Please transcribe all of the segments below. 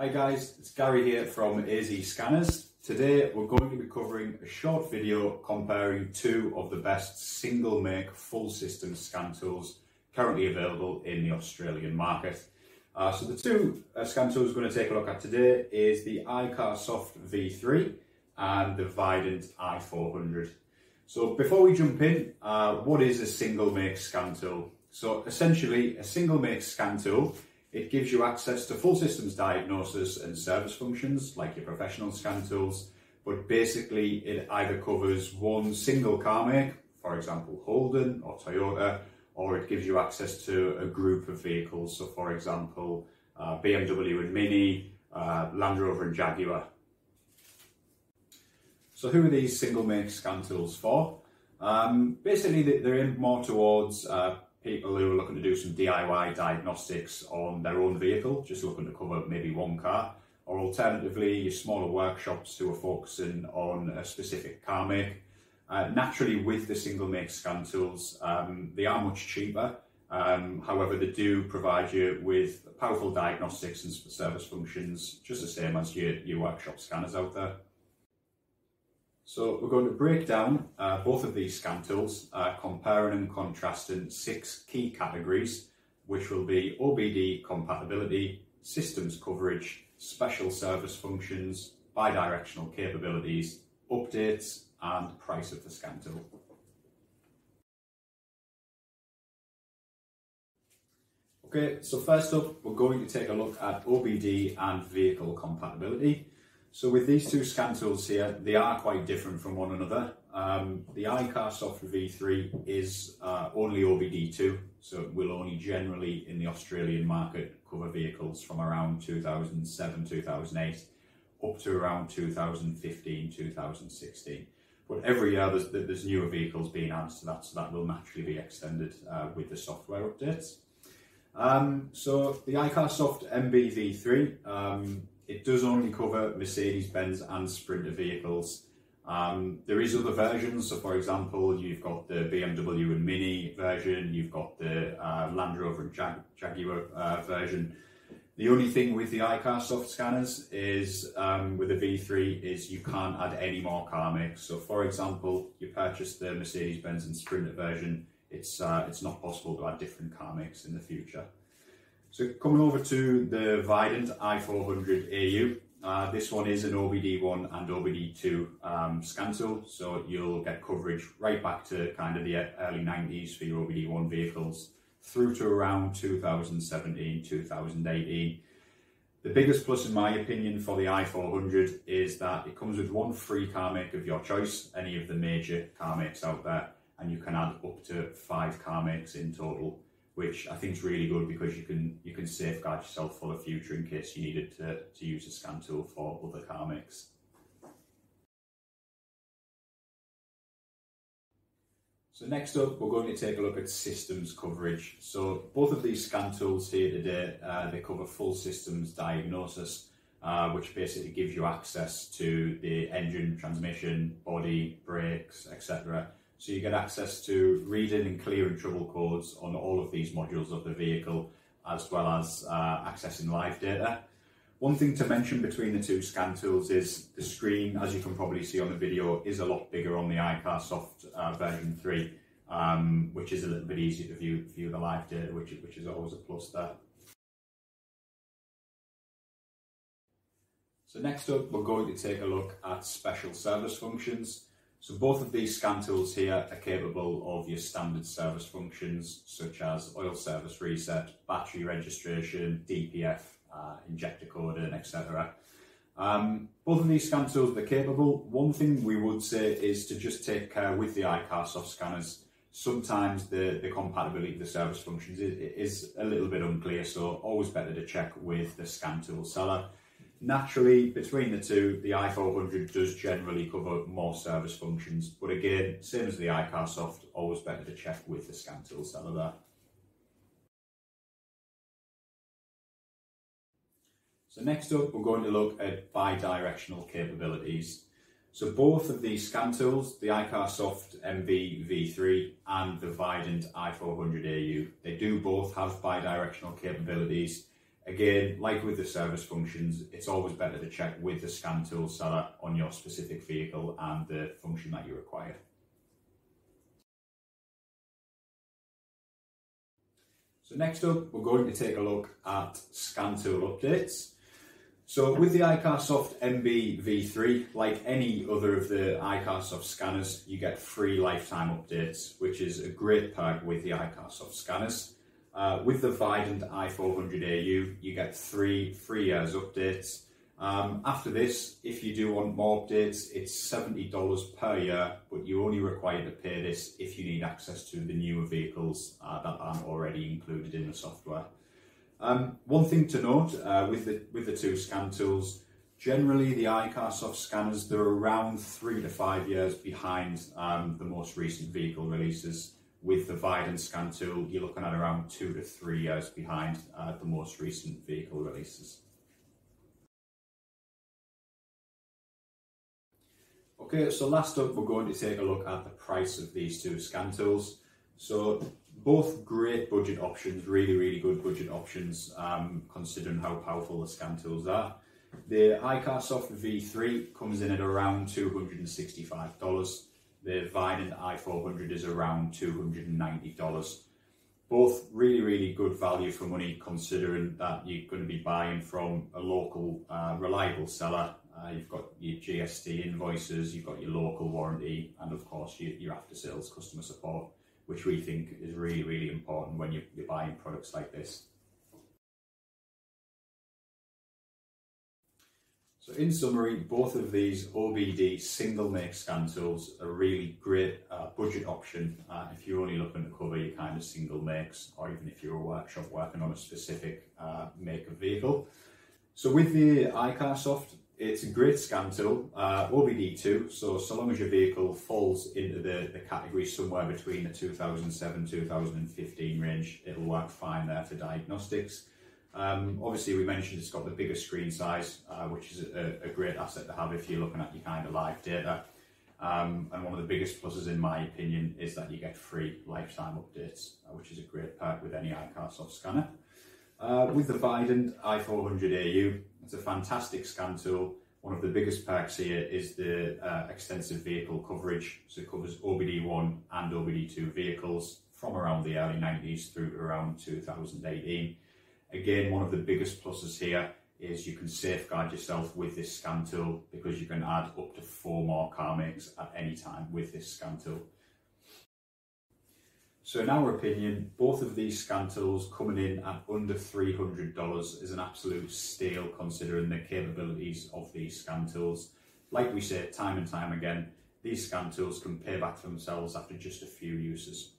Hi guys, it's Gary here from AZ Scanners. Today we're going to be covering a short video comparing two of the best single make full system scan tools currently available in the Australian market. Uh, so the two uh, scan tools we're going to take a look at today is the iCarSoft V3 and the Vident i400. So before we jump in, uh, what is a single make scan tool? So essentially a single make scan tool it gives you access to full systems diagnosis and service functions like your professional scan tools, but basically it either covers one single car make, for example Holden or Toyota, or it gives you access to a group of vehicles. So for example, uh, BMW and Mini, uh, Land Rover and Jaguar. So who are these single make scan tools for? Um, basically they're aimed more towards uh, people who are looking to do some DIY diagnostics on their own vehicle, just looking to cover maybe one car, or alternatively, your smaller workshops who are focusing on a specific car make. Uh, naturally, with the single make scan tools, um, they are much cheaper. Um, however, they do provide you with powerful diagnostics and service functions, just the same as your, your workshop scanners out there. So we're going to break down uh, both of these scan tools, uh, comparing and contrasting six key categories, which will be OBD compatibility, systems coverage, special service functions, bidirectional capabilities, updates, and price of the scan tool. Okay, so first up, we're going to take a look at OBD and vehicle compatibility. So with these two scan tools here, they are quite different from one another. Um, the iCarSoft V3 is uh, only OBD2, so it will only generally in the Australian market cover vehicles from around 2007, 2008 up to around 2015, 2016. But every year there's, there's newer vehicles being added to that, so that will naturally be extended uh, with the software updates. Um, so the iCarSoft MBV3, um, it does only cover Mercedes-Benz and Sprinter vehicles. Um, there is other versions, so for example, you've got the BMW and Mini version, you've got the uh, Land Rover and Jag Jaguar uh, version. The only thing with the iCarSoft scanners is, um, with the V3, is you can't add any more car makes. So for example, you purchase the Mercedes-Benz and Sprinter version, it's, uh, it's not possible to add different car makes in the future. So coming over to the Vident i400AU, uh, this one is an OBD1 and OBD2 um, scan tool, so you'll get coverage right back to kind of the early 90s for your OBD1 vehicles through to around 2017, 2018. The biggest plus in my opinion for the i400 is that it comes with one free car make of your choice, any of the major car makes out there, and you can add up to five car makes in total which I think is really good because you can you can safeguard yourself for the future in case you needed to, to use a scan tool for other car makes. So next up, we're going to take a look at systems coverage. So both of these scan tools here today, uh, they cover full systems diagnosis, uh, which basically gives you access to the engine, transmission, body, brakes, etc. So you get access to reading and clearing trouble codes on all of these modules of the vehicle, as well as uh, accessing live data. One thing to mention between the two scan tools is the screen, as you can probably see on the video, is a lot bigger on the iCarSoft uh, version 3, um, which is a little bit easier to view, view the live data, which, which is always a plus there. So next up, we're going to take a look at special service functions. So both of these scan tools here are capable of your standard service functions such as oil service reset, battery registration, DPF, uh, injector coding, etc. Um, both of these scan tools are capable. One thing we would say is to just take care with the iCarSoft scanners. Sometimes the, the compatibility of the service functions is, is a little bit unclear, so always better to check with the scan tool seller. Naturally, between the two, the i400 does generally cover more service functions, but again, same as the iCarSoft, always better to check with the scan tool seller there. So next up, we're going to look at bi-directional capabilities. So both of these scan tools, the iCarSoft MB V3 and the Vident i400AU, they do both have bi-directional capabilities Again, like with the service functions, it's always better to check with the scan tool seller on your specific vehicle and the function that you require. So next up, we're going to take a look at scan tool updates. So with the iCarSoft MB V3, like any other of the iCarSoft scanners, you get free lifetime updates, which is a great perk with the iCarSoft scanners. Uh, with the Vident i400AU, you get three free years updates. Um, after this, if you do want more updates, it's $70 per year, but you only require to pay this if you need access to the newer vehicles uh, that aren't already included in the software. Um, one thing to note uh, with the with the two scan tools, generally the iCarSoft scanners they're around three to five years behind um, the most recent vehicle releases. With the Vident scan tool, you're looking at around two to three years behind uh, the most recent vehicle releases. Okay, so last up we're going to take a look at the price of these two scan tools. So both great budget options, really, really good budget options, um, considering how powerful the scan tools are. The iCarSoft V3 comes in at around $265. The Vident i400 is around $290. Both really, really good value for money considering that you're going to be buying from a local, uh, reliable seller. Uh, you've got your GST invoices, you've got your local warranty, and of course your, your after sales customer support which we think is really, really important when you're, you're buying products like this. So in summary, both of these OBD single make scan tools are really great uh, budget option uh, if you're only looking to cover your kind of single makes or even if you're a workshop working on a specific uh, make of vehicle. So with the iCarSoft, it's a great scan tool, uh, OBD2, so so long as your vehicle falls into the, the category somewhere between the 2007-2015 range, it'll work fine there for diagnostics. Um, obviously, we mentioned it's got the biggest screen size, uh, which is a, a, great asset to have if you're looking at your kind of live data. Um, and one of the biggest pluses, in my opinion, is that you get free lifetime updates, uh, which is a great perk with any iCarSoft scanner. Uh, with the Vident i400AU, it's a fantastic scan tool. One of the biggest perks here is the uh, extensive vehicle coverage. So it covers OBD1 and OBD2 vehicles from around the early 90s through around 2018. Again, one of the biggest pluses here is you can safeguard yourself with this scan tool because you can add up to four more car makes at any time with this scan tool. So in our opinion, both of these scan tools coming in at under $300 is an absolute steal considering the capabilities of these scan tools. Like we say time and time again, these scan tools can pay back for themselves after just a few uses.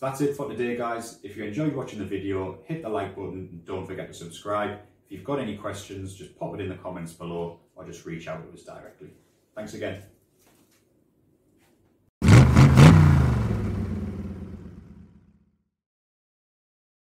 So that's it for today guys. If you enjoyed watching the video, hit the like button and don't forget to subscribe. If you've got any questions, just pop it in the comments below or just reach out to us directly. Thanks again.